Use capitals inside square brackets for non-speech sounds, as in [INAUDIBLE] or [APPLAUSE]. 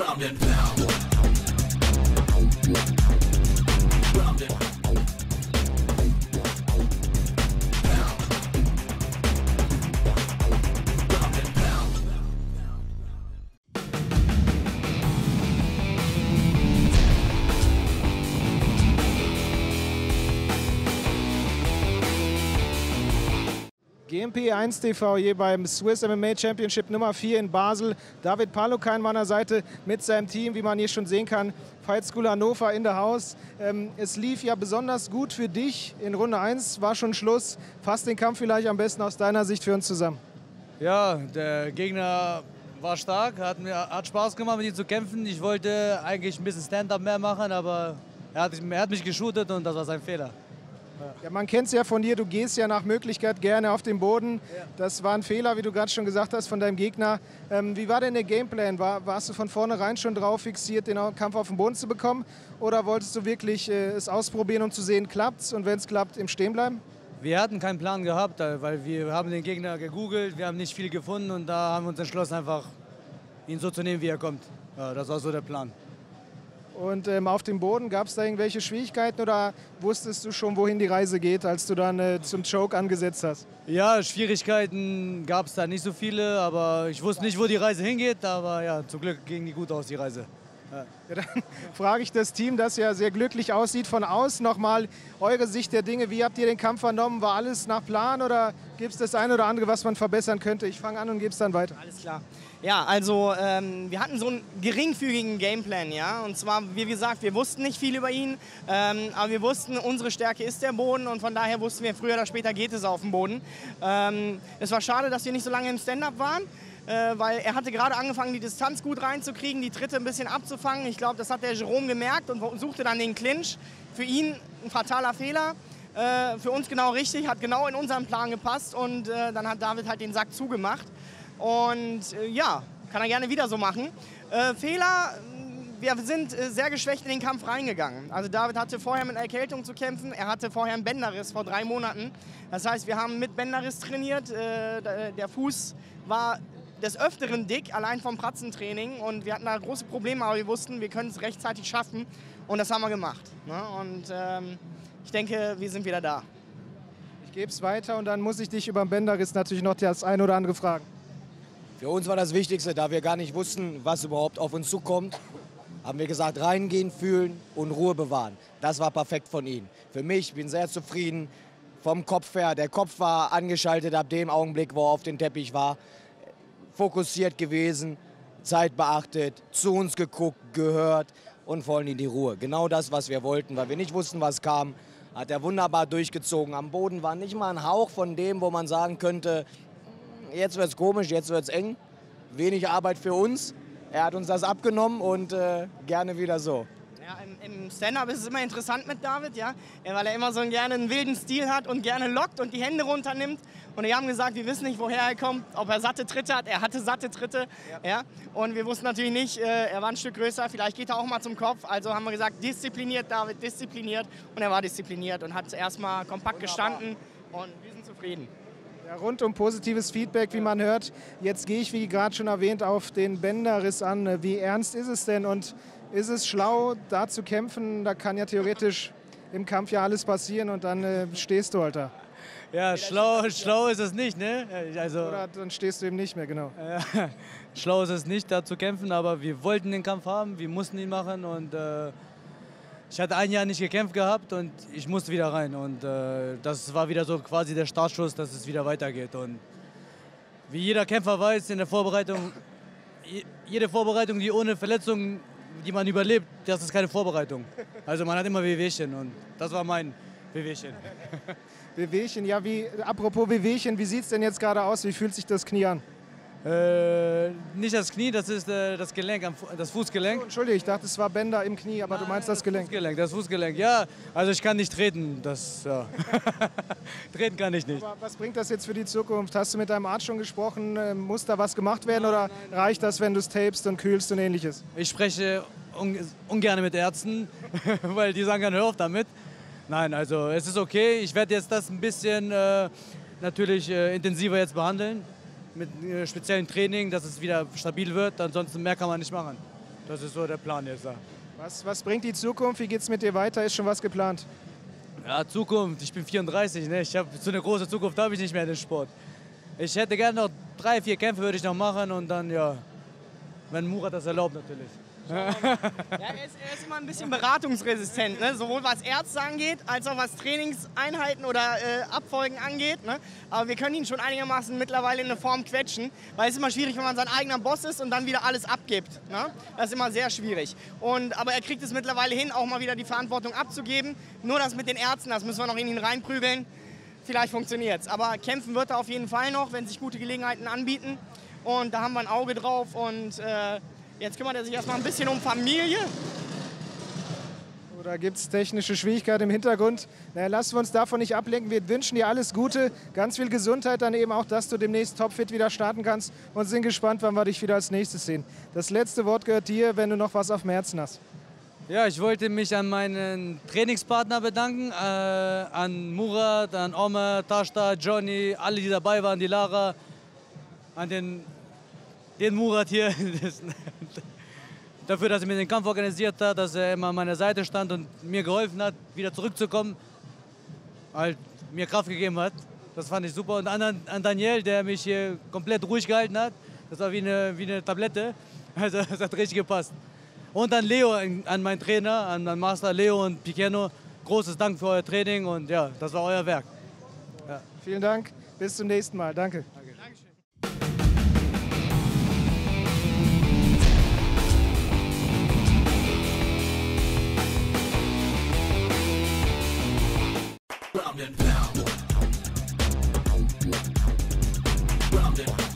Round and round. Round and. GMP 1 TV hier beim Swiss MMA Championship Nummer 4 in Basel. David Palukan an meiner Seite mit seinem Team, wie man hier schon sehen kann. Fight School Hannover in der Haus. Ähm, es lief ja besonders gut für dich. In Runde 1 war schon Schluss. Fass den Kampf vielleicht am besten aus deiner Sicht für uns zusammen. Ja, der Gegner war stark, hat, mir, hat Spaß gemacht mit ihm zu kämpfen. Ich wollte eigentlich ein bisschen Stand-up mehr machen, aber er hat, er hat mich geshootet und das war sein Fehler. Ja, man kennt es ja von dir, du gehst ja nach Möglichkeit gerne auf den Boden. Das war ein Fehler, wie du gerade schon gesagt hast, von deinem Gegner. Ähm, wie war denn der Gameplan? War, warst du von vornherein schon drauf fixiert, den Kampf auf den Boden zu bekommen? Oder wolltest du wirklich äh, es ausprobieren, um zu sehen, klappt's? Und wenn es klappt, im Stehen bleiben? Wir hatten keinen Plan gehabt, äh, weil wir haben den Gegner gegoogelt, wir haben nicht viel gefunden und da haben wir uns entschlossen, einfach ihn so zu nehmen, wie er kommt. Ja, das war so der Plan. Und ähm, auf dem Boden gab es da irgendwelche Schwierigkeiten oder wusstest du schon, wohin die Reise geht, als du dann äh, zum Choke angesetzt hast? Ja, Schwierigkeiten gab es da nicht so viele, aber ich wusste nicht, wo die Reise hingeht, aber ja, zum Glück ging die gut aus, die Reise. Ja, dann [LAUGHS] frage ich das Team, das ja sehr glücklich aussieht, von außen nochmal eure Sicht der Dinge. Wie habt ihr den Kampf vernommen? War alles nach Plan oder gibt es das eine oder andere, was man verbessern könnte? Ich fange an und gebe es dann weiter. Alles klar. Ja, also ähm, wir hatten so einen geringfügigen Gameplan, ja. Und zwar, wie gesagt, wir wussten nicht viel über ihn, ähm, aber wir wussten, unsere Stärke ist der Boden und von daher wussten wir, früher oder später geht es auf den Boden. Ähm, es war schade, dass wir nicht so lange im Stand-up waren. Äh, weil er hatte gerade angefangen, die Distanz gut reinzukriegen, die Tritte ein bisschen abzufangen. Ich glaube, das hat der Jerome gemerkt und suchte dann den Clinch. Für ihn ein fataler Fehler. Äh, für uns genau richtig, hat genau in unseren Plan gepasst und äh, dann hat David halt den Sack zugemacht. Und ja, kann er gerne wieder so machen. Fehler, wir sind sehr geschwächt in den Kampf reingegangen. Also David hatte vorher mit Erkältung zu kämpfen, er hatte vorher einen Bänderriss vor drei Monaten. Das heißt, wir haben mit Bänderriss trainiert, der Fuß war des Öfteren dick, allein vom Pratzentraining. Und wir hatten da große Probleme, aber wir wussten, wir können es rechtzeitig schaffen. Und das haben wir gemacht. Ne? Und ähm, ich denke, wir sind wieder da. Ich gebe es weiter und dann muss ich dich über den Bänderriss natürlich noch das ein oder andere fragen. Für uns war das Wichtigste, da wir gar nicht wussten, was überhaupt auf uns zukommt, haben wir gesagt, reingehen, fühlen und Ruhe bewahren. Das war perfekt von ihm. Für mich, bin sehr zufrieden vom Kopf her. Der Kopf war angeschaltet ab dem Augenblick, wo er auf den Teppich war. Fokussiert gewesen, Zeit beachtet, zu uns geguckt, gehört und vor allem in die Ruhe. Genau das, was wir wollten, weil wir nicht wussten, was kam. Hat er wunderbar durchgezogen. Am Boden war nicht mal ein Hauch von dem, wo man sagen könnte, jetzt wird es komisch, jetzt wird es eng. Wenig Arbeit für uns. Er hat uns das abgenommen und äh, gerne wieder so. Ja, im, Im Stand-up ist es immer interessant mit David, ja, weil er immer so einen, gerne einen wilden Stil hat und gerne lockt und die Hände runternimmt. Und wir haben gesagt, wir wissen nicht, woher er kommt, ob er satte Tritte hat. Er hatte satte Tritte, ja. ja. Und wir wussten natürlich nicht, äh, er war ein Stück größer, vielleicht geht er auch mal zum Kopf. Also haben wir gesagt, diszipliniert, David, diszipliniert. Und er war diszipliniert und hat erstmal kompakt Wunderbar. gestanden und wir sind zufrieden. Ja, rundum positives Feedback, wie man hört. Jetzt gehe ich, wie gerade schon erwähnt, auf den Bänderriss an. Wie ernst ist es denn und ist es schlau, da zu kämpfen? Da kann ja theoretisch im Kampf ja alles passieren und dann äh, stehst du halt da. Ja, schlau, schlau ist es nicht, ne? Also, Oder dann stehst du eben nicht mehr, genau. [LAUGHS] schlau ist es nicht, da zu kämpfen, aber wir wollten den Kampf haben, wir mussten ihn machen und äh, ich hatte ein Jahr nicht gekämpft gehabt und ich musste wieder rein und äh, das war wieder so quasi der Startschuss, dass es wieder weitergeht und wie jeder Kämpfer weiß in der Vorbereitung, jede Vorbereitung, die ohne Verletzung, die man überlebt, das ist keine Vorbereitung. Also man hat immer Wehwehchen und das war mein Wehwehchen. Wehwehchen, ja, wie, apropos Wehwehchen, wie sieht es denn jetzt gerade aus? Wie fühlt sich das Knie an? Äh, nicht das Knie, das ist äh, das Gelenk, das Fußgelenk. Oh, Entschuldige, ich dachte, es war Bänder im Knie, aber Nein, du meinst das Gelenk. Das Fußgelenk, das Fußgelenk, ja. Also ich kann nicht treten, das, ja. [LAUGHS] treten kann ich nicht. Aber was bringt das jetzt für die Zukunft? Hast du mit deinem Arzt schon gesprochen? Ähm, muss da was gemacht werden nein, oder nein, reicht das, wenn du es tapest und kühlst und ähnliches? Ich spreche un ungern mit Ärzten, [LAUGHS] weil die sagen dann, hör auf damit. Nein, also es ist okay. Ich werde jetzt das ein bisschen äh, natürlich äh, intensiver jetzt behandeln mit äh, speziellen Training, dass es wieder stabil wird. Ansonsten mehr kann man nicht machen. Das ist so der Plan jetzt. Ja. Was, was bringt die Zukunft? Wie geht es mit dir weiter? Ist schon was geplant? Ja, Zukunft. Ich bin 34, ne? Ich habe so eine große Zukunft habe ich nicht mehr in den Sport. Ich hätte gerne noch drei, vier Kämpfe würde ich noch machen und dann ja, wenn Murat das erlaubt natürlich. Ja, er, ist, er ist immer ein bisschen beratungsresistent, ne? sowohl was Ärzte angeht, als auch was Trainingseinheiten oder äh, Abfolgen angeht. Ne? Aber wir können ihn schon einigermaßen mittlerweile in eine Form quetschen, weil es ist immer schwierig, wenn man sein eigener Boss ist und dann wieder alles abgibt. Ne? Das ist immer sehr schwierig. Und, aber er kriegt es mittlerweile hin, auch mal wieder die Verantwortung abzugeben. Nur das mit den Ärzten, das müssen wir noch in ihn reinprügeln. Vielleicht funktioniert es. Aber kämpfen wird er auf jeden Fall noch, wenn sich gute Gelegenheiten anbieten. Und da haben wir ein Auge drauf und äh, Jetzt kümmert er sich erstmal ein bisschen um Familie. Oder gibt es technische Schwierigkeiten im Hintergrund? Naja, lassen wir uns davon nicht ablenken. Wir wünschen dir alles Gute, ganz viel Gesundheit, dann eben auch, dass du demnächst topfit wieder starten kannst und sind gespannt, wann wir dich wieder als nächstes sehen. Das letzte Wort gehört dir, wenn du noch was auf dem Herzen hast. Ja, ich wollte mich an meinen Trainingspartner bedanken, äh, an Murat, an Omer, Tashta, Johnny, alle, die dabei waren, die Lara, an den, den Murat hier, das, dafür, dass er mir den Kampf organisiert hat, dass er immer an meiner Seite stand und mir geholfen hat, wieder zurückzukommen, halt mir Kraft gegeben hat. Das fand ich super. Und an, an Daniel, der mich hier komplett ruhig gehalten hat, das war wie eine, wie eine Tablette. Also [LAUGHS] das hat richtig gepasst. Und an Leo, an meinen Trainer, an meinen Master Leo und Piqueno, großes Dank für euer Training und ja, das war euer Werk. Vielen Dank, bis zum nächsten Mal. Danke. Round and pound. Round and.